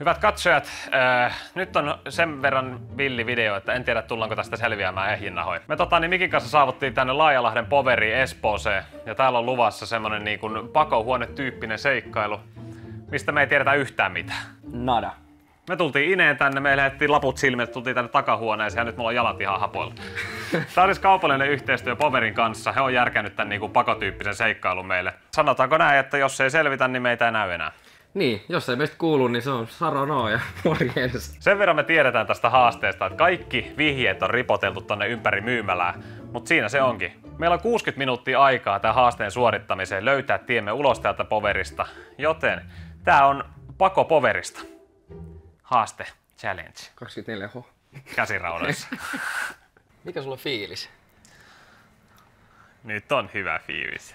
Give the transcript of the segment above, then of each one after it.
Hyvät katsojat, äh, nyt on sen verran villi video, että en tiedä tullaanko tästä selviämään ehjinnahoin. Me tota, niin Mikin kanssa saavuttiin tänne Laajalahden poveri Espooseen ja täällä on luvassa semmonen niin kuin pakohuone-tyyppinen seikkailu, mistä me ei tiedetä yhtään mitään. Nada. Me tultiin Ineen tänne, me lähdettiin laput silmille, tultiin tänne takahuoneeseen ja nyt mulla on jalat ihan hapoilla. Tämä olisi kaupallinen yhteistyö Poverin kanssa. He on järkännyt tämän niin kuin pakotyyppisen seikkailun meille. Sanotaanko näin, että jos ei selvitä, niin meitä ei näy enää. Niin, jos ei meistä kuulu, niin se on Saro Noo ja morjens. Sen verran me tiedetään tästä haasteesta, että kaikki vihjeet on ripoteltu tonne ympäri myymälää, mutta siinä se onkin. Meillä on 60 minuuttia aikaa tämän haasteen suorittamiseen löytää tiemme ulos täältä poverista, joten tää on pako poverista. Haaste, challenge, 24H. käsiraudoissa. Mikä sulla on fiilis? Nyt on hyvä fiilis.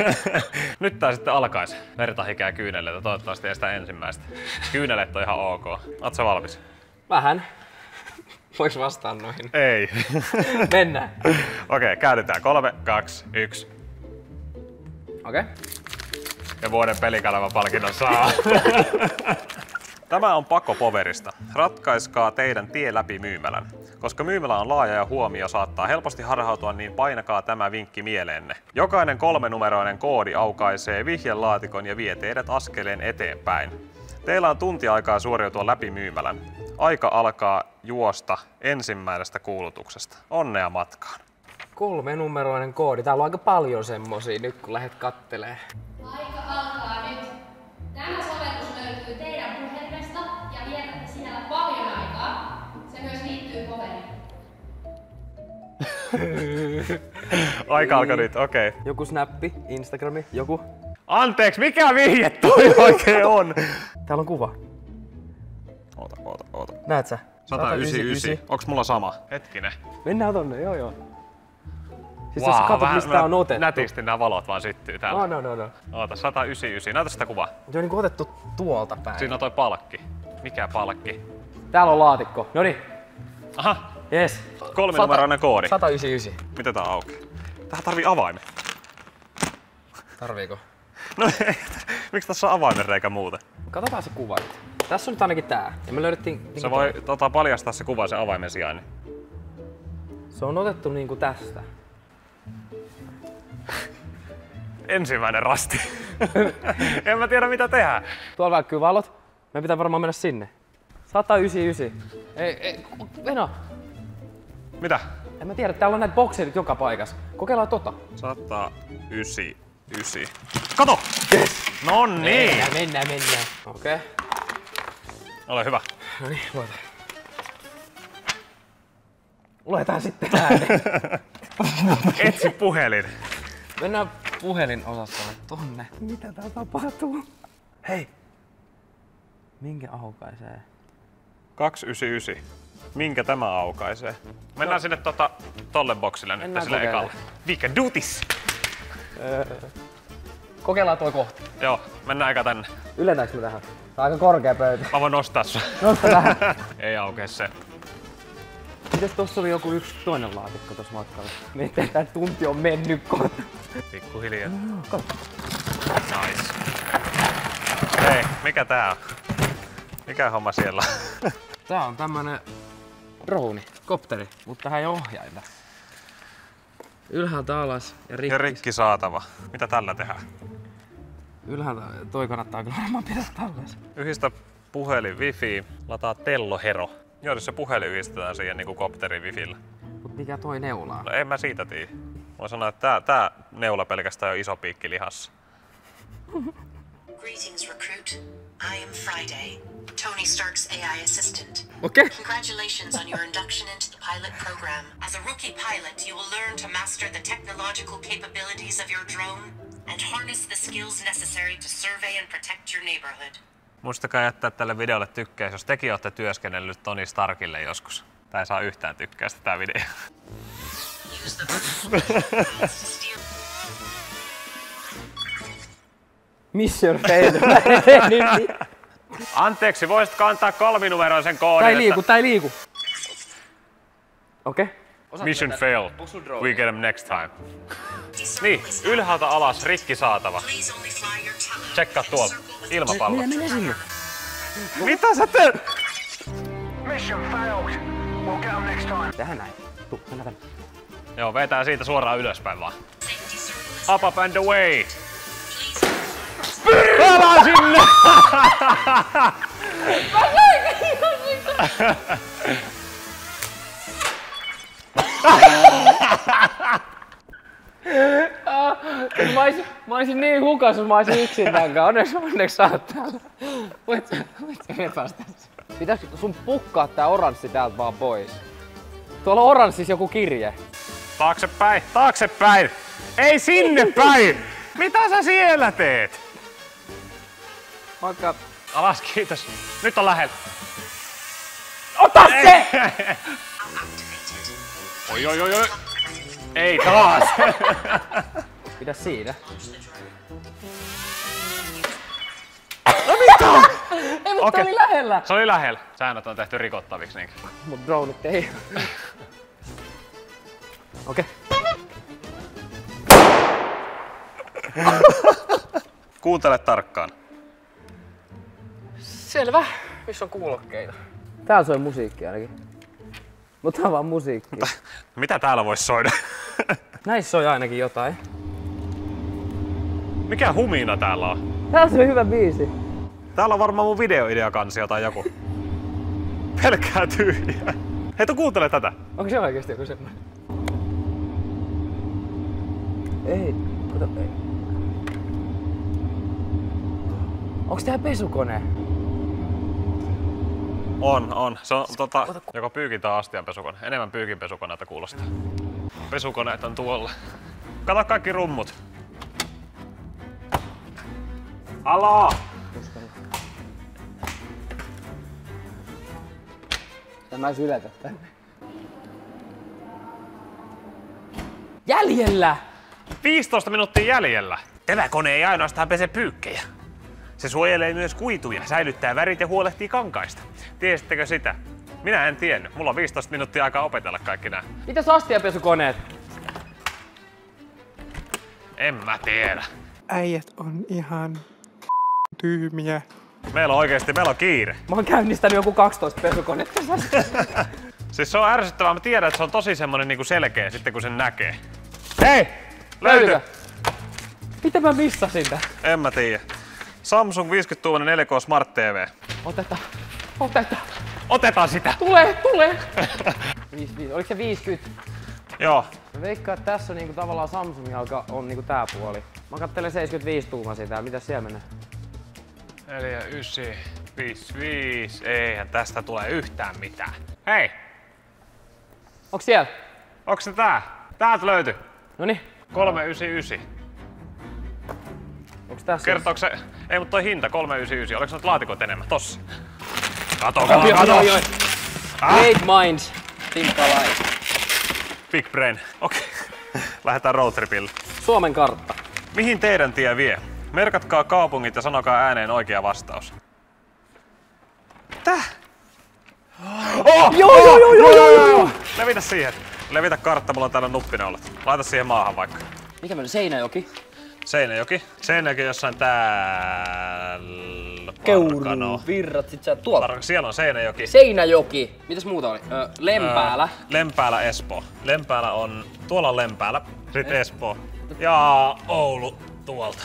Nyt tää sitten alkaisi. Verta hikää kyyneleitä, toivottavasti ei sitä ensimmäistä. Kyynelet on ihan ok. Ootko valmis? Vähän. Voiks vastaa noihin? Ei. Mennään. Okei, okay, käännytään. Kolme, kaksi, yksi. Okei. Okay. Ja vuoden pelikanava palkinnon saa. Tämä on Pako Poverista. Ratkaiskaa teidän tie läpi myymälän. Koska myymälä on laaja ja huomio saattaa helposti harhautua, niin painakaa tämä vinkki mieleenne. Jokainen kolmenumeroinen koodi aukaisee vihjelaatikon ja vie teidät askeleen eteenpäin. Teillä on tunti aikaa suoriutua läpi myymälän. Aika alkaa juosta ensimmäisestä kuulutuksesta. Onnea matkaan! Kolme numeroinen koodi. Täällä on aika paljon semmosia nyt kun lähdet kattelee. Aika alkaa Aika alkoi nyt, okei. Okay. Joku snappi, Instagrami, joku. Anteeksi, mikä vihje toi oikein on? Täällä on kuva. Oota, oota, oota. Näet sä? 199. Onks mulla sama? Hetkinen. Mennään tonne, joo joo. Siis wow, sä katsot, mistä on otettu. Nätisti nämä valot vaan syttyy täällä. No, no, no, no. Oota, 199. Näytä sitä kuvaa. Se on niinku otettu tuolta päin. Siinä on toi palkki. Mikä palkki? Täällä on laatikko. Noniin. Aha, Yes. kolminumeroinen koodi. 199. Miten tää aukeaa? Tähän tarvii avaimen. Tarviiko? No ei, miksi tässä on avaimen reikä muuten? Katsotaan se kuva. Tässä on nyt ainakin tää. Ja me löydettiin... Niinku Se voi tota, paljastaa se kuva sen avaimen sijaan. Se on otettu niinku tästä. Ensimmäinen rasti. en mä tiedä mitä tehdä. Tuolla välkkyy valot. Meidän pitää varmaan mennä sinne. 199. Ei, ei, Veno. Mitä? En mä tiedä, täällä on näitä bokserit joka paikassa. Kokeillaan tota. 199. Kato! Yes. No niin! Mennään, mennään, mennään. Okei. Okay. Ole hyvä. No niin, luota. Luetaan sitten ääni. Etsi puhelin. Mennään puhelinosastolle tonne. Mitä täällä tapahtuu? Hei! Minkä aukaisee? 299. Minkä tämä aukaisee? Mennään sinne tota, tolle boksille nyt Mennään sille ekalle. We can do this! Kokeillaan toi kohta. Joo, mennään eka tänne. Yletäänkö me tähän? Tää on aika korkea pöytä. Mä voin nostaa sun. Nosta tähän. Ei aukee se. Mites tossa oli joku yksi toinen laatikko tossa matkalla? Miten tää tunti on mennyt kohta? Pikkuhiljaa. Katso. Nice. Hei, mikä tää on? Mikä homma siellä on? Tää on tämmönen drone, kopteri, mutta tähän ei oo ohjainta. Ylhäältä alas ja rikki. Ja rikki saatava. Mitä tällä tehdään? Ylhäältä, toi kannattaa kyllä varmaan pitää tallessa. Yhdistä puhelin wifi, lataa Tello Hero. Joo, se puhelin yhdistetään siihen niinku kopterin wifillä. Mut mikä toi neula on? No en mä siitä tiedä. Voin sanoa, että tää, tää neula pelkästään on iso piikki lihassa. Greetings, recruit. I am Friday, Tony Stark's AI assistant. Okay. Congratulations on your induction into the pilot program. As a rookie pilot, you will learn to master the technological capabilities of your drone and harness the skills necessary to survey and protect your neighborhood. Muistakaa jättää tälle videolle tykkäys, jos tekin olette työskennellyt Tony Starkille joskus. Tää ei saa yhtään tykkäystä tää video. Use the to steer Mission failed. Anteeksi, voisitko antaa kolminumeroisen koodin? Tää ei liiku, tää ei liiku. Okei. että Mission failed. We get them next time. Niin, ylhäältä alas, rikki saatava. Tsekkaa tuolla. Ilmapallo. Menen sinne. Mitä sä teet? Mission failed. We'll get 'em next time. Tehdään näin. Tuu, mennään tänne. Joo, vetää siitä suoraan ylöspäin vaan. Up, up and away! Palaa sinne! Mä olisin, mä olisin niin hukas, jos mä olisin yksin tän kanssa. Onneksi, onneksi sä oot täällä. Voit sä, voit sä repästä? Pitäisikö sun pukkaa tää oranssi täältä vaan pois? Tuolla on oranssissa joku kirje. Taaksepäin, taaksepäin! Ei sinne päin! Mitä sä siellä teet? Vaikka... Alas, kiitos. Nyt on lähellä. Ota se! Activated. Oi, oi, oi, oi. Ei taas. Pidä siinä. Ei, mutta Okei. okay. oli lähellä. Se oli lähellä. Säännöt on tehty rikottaviksi niin. Mut droneit ei. Okei. Kuuntele tarkkaan. Selvä. Missä on kuulokkeita? Täällä soi musiikki ainakin. Mutta tää on vaan musiikki. Mitä täällä voisi soida? Näissä soi ainakin jotain. Mikä humina täällä on? Täällä soi hyvä biisi. Täällä on varmaan mun videoideakansio tai joku. Pelkkää tyhjää. Hei, tu kuuntele tätä. Onko se oikeesti joku semmoinen? Ei, kato, ei. Onks tää pesukone? On, on. Se on tota, joko pyykin tai astian pesukone. Enemmän pyykin pesukoneelta kuulostaa. Pesukoneet on tuolla. Kato kaikki rummut. Alaa! En mä syletä tänne. Jäljellä! 15 minuuttia jäljellä. Tämä kone ei ainoastaan pese pyykkejä. Se suojelee myös kuituja, säilyttää värit ja huolehtii kankaista. Tiesittekö sitä? Minä en tiennyt. Mulla on 15 minuuttia aikaa opetella kaikki nämä. Mitäs astiapesukoneet? En mä tiedä. äijät on ihan tyhmiä. Meillä on oikeesti, meillä on kiire. Mä oon käynnistänyt joku 12 pesukonetta. Siis se on ärsyttävää, mä tiedän, että se on tosi semmonen niinku selkeä sitten kun sen näkee. Hei! Löytyykö? Löytyi! Miten mä missasin tän? En mä tiedä. Samsung 50-tuumainen 4K Smart TV. Otetaan. Otetaan. Otetaan sitä! Tule, tule! 55. Oliko se 50? Joo. Mä veikkaan, että tässä on niinku tavallaan Samsungin alka on niinku tää puoli. Mä kattelen 75 tuumaisia täällä. Mitä siellä menee? 4, 9, 5, 5. Eihän tästä tule yhtään mitään. Hei! Onks siellä? Onks se tää? Täältä löytyi. Noniin. 399. Onks tässä? Kertooko se? Ei, mutta toi hinta 399. Oliko se nyt laatikot enemmän? Tossa. Kato, kato, kato. oi. Great minds. Think alike. Big brain. Okei. Lähdetään roadtripille. Suomen kartta. Mihin teidän tie vie? Merkatkaa kaupungit ja sanokaa ääneen oikea vastaus. Täh? Oh, Joo, joo, joo, joo, joo, joo. Levitä siihen. Levitä kartta, mulla on täällä nuppineulat. Laita siihen maahan vaikka. Mikä meni? Seinäjoki. Seinäjoki. Seinäjoki jossain täällä. Keuru. Parkano. Virrat sit sä tuolta. Park- Siellä on Seinäjoki. Seinäjoki. Mitäs muuta oli? Ö, Lempäällä. Ää, Lempäälä, Espoo. Lempäälä on, tuolla on Lempäälä, sitten Espoo. Ja Oulu tuolta.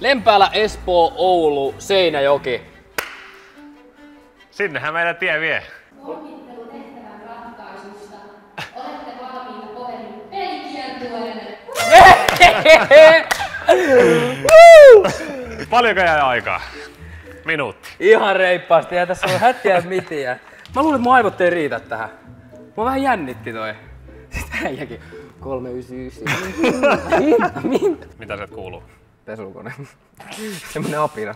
Lempäällä, Espoo, Oulu, Seinäjoki. Sinnehän meidän tie vie. Luokittelutehtävän ratkaisusta. Olette valmiita puhelimen pelikiertueelle. Paljonko jäi aikaa? Minuutti. Ihan reippaasti, ja tässä on hättiä ja mitiä. Mä luulen, että mun aivot ei riitä tähän. Mua vähän jännitti toi. Sitten äijäkin. 399. Mintä, mintä? Mitä sieltä kuuluu? Pesukone. Semmonen apina.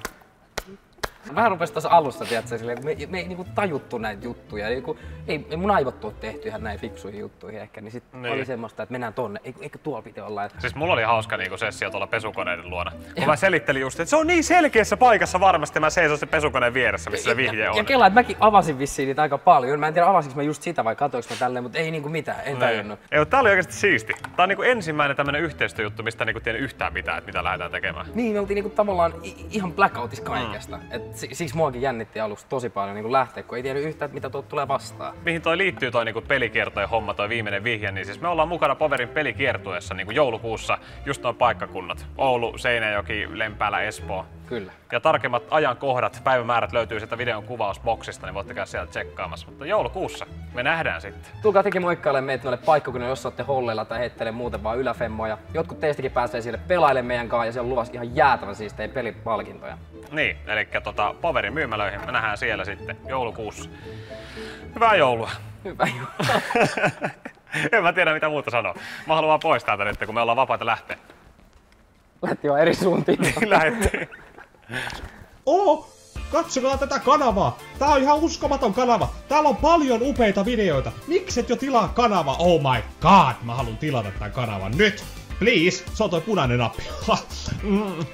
Vähän rupes tuossa alussa, tiedätkö, silleen, me, me ei niinku tajuttu näitä juttuja. Niinku, ei, ei mun aivot ole tehty ihan näin fiksuihin juttuihin ehkä, niin sit Niin. oli semmoista, että mennään tonne. Eikö, eikö tuolla piti olla? Että... Siis mulla oli hauska niinku sessio tuolla pesukoneiden luona. Kun mä selittelin just, että se on niin selkeässä paikassa varmasti, mä seison sen pesukoneen vieressä, missä se vihje on. Ja kela, että mäkin avasin vissiin niitä aika paljon. Mä en tiedä avasinko mä just sitä vai katoinko mä tälleen, mutta ei niinku mitään, en tajunnut. Ei, mutta tää oli oikeasti siisti. Tää on niinku ensimmäinen tämmönen yhteistyöjuttu, mistä niinku tiedä yhtään mitään, että mitä lähdetään tekemään. Niin, me oltiin niinku tavallaan ihan blackoutis kaikesta. Mm. Et siksi muakin jännitti aluksi tosi paljon niin lähteä, kun ei tiedä yhtään, mitä tuot tulee vastaan. Mihin toi liittyy toi niinku pelikiertojen homma, toi viimeinen vihje, niin siis me ollaan mukana Poverin pelikiertueessa niinku joulukuussa just noin paikkakunnat. Oulu, Seinäjoki, Lempäälä, Espoo. Kyllä. Ja tarkemmat ajankohdat, päivämäärät löytyy sieltä videon kuvausboksista, niin voitte käydä sieltä tsekkaamassa. Mutta joulukuussa me nähdään sitten. Tulkaa tekin moikkaille meitä noille paikkakunnille, jos olette holleilla tai heittelee muuten vaan yläfemmoja. Jotkut teistäkin pääsee sille pelailemaan meidän kanssa ja siellä on luvassa ihan jäätävän siistejä pelipalkintoja. Niin, eli tota, Poverin myymälöihin me nähdään siellä sitten joulukuussa. Hyvää joulua! Hyvä juttu. en mä tiedä mitä muuta sanoa. Mä haluan pois täältä nyt, kun me ollaan vapaita lähteä. Lähti jo eri suuntiin. Lähettiin. Oo! Katsokaa tätä kanavaa! Tää on ihan uskomaton kanava! Täällä on paljon upeita videoita! Mikset jo tilaa kanava? Oh my god! Mä haluan tilata tämän kanavan nyt! Please! Se on toi punainen nappi.